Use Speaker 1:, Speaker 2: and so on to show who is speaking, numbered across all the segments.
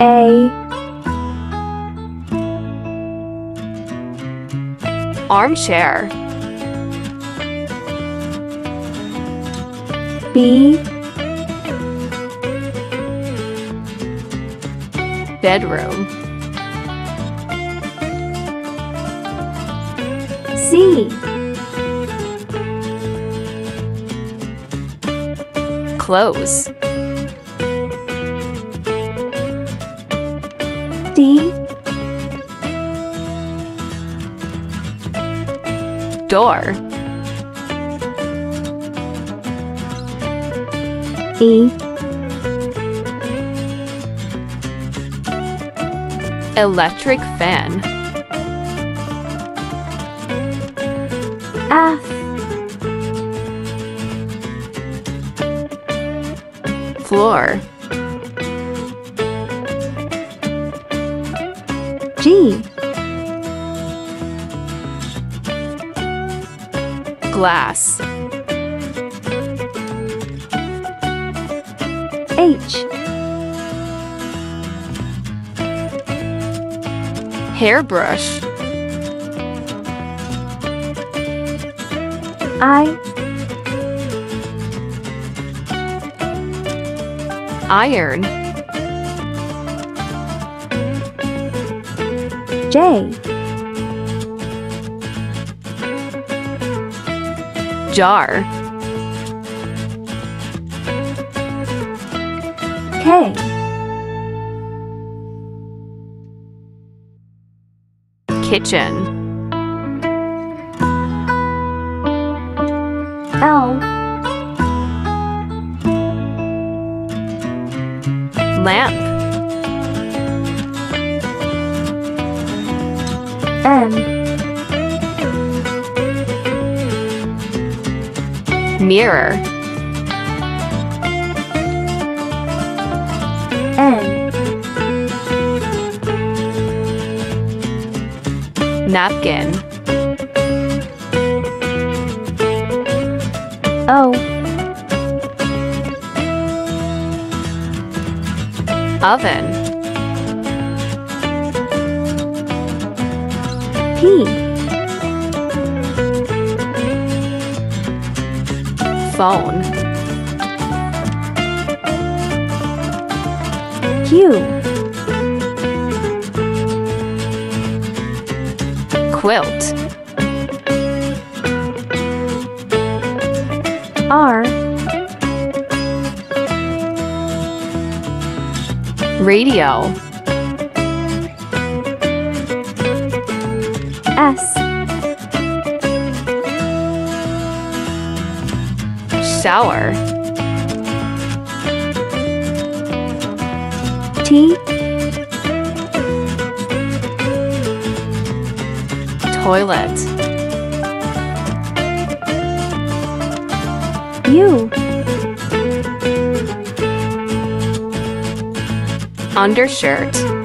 Speaker 1: A
Speaker 2: Armchair.
Speaker 1: B
Speaker 2: Bedroom.
Speaker 1: C
Speaker 2: Clothes.
Speaker 1: D
Speaker 2: Door.
Speaker 1: E
Speaker 2: Electric fan.
Speaker 1: F
Speaker 2: Floor.
Speaker 1: G
Speaker 2: Glass.
Speaker 1: H
Speaker 2: Hairbrush.
Speaker 1: I
Speaker 2: Iron.
Speaker 1: J
Speaker 2: Jar.
Speaker 1: K
Speaker 2: Kitchen.
Speaker 1: L
Speaker 2: Lamp.
Speaker 1: N
Speaker 2: Mirror. Napkin.
Speaker 1: O
Speaker 2: Oven.
Speaker 1: P
Speaker 2: Phone.
Speaker 1: Q
Speaker 2: Quilt.
Speaker 1: R
Speaker 2: Radio.
Speaker 1: S
Speaker 2: Shower.
Speaker 1: T
Speaker 2: Toilet.
Speaker 1: U
Speaker 2: Undershirt.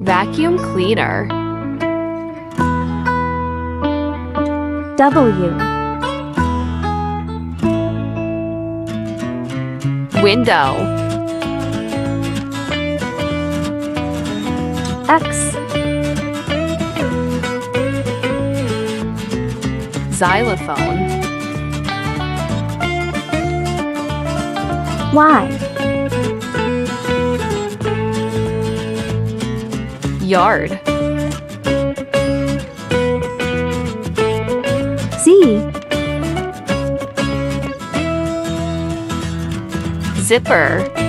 Speaker 2: Vacuum cleaner.
Speaker 1: W
Speaker 2: Window.
Speaker 1: X
Speaker 2: Xylophone.
Speaker 1: Y
Speaker 2: Yard.
Speaker 1: Z
Speaker 2: Zipper.